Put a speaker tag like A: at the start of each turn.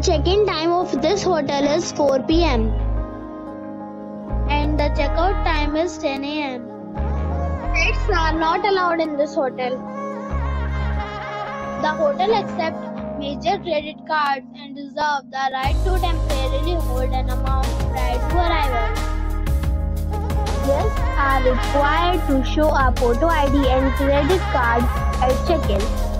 A: The check-in time of this hotel is 4 p.m. and the checkout time is 10 a.m. Pets are not allowed in this hotel. The hotel accepts major credit cards and reserves the right to temporarily hold an amount prior to arrival. Guests are required to show a photo ID and credit card at check-in.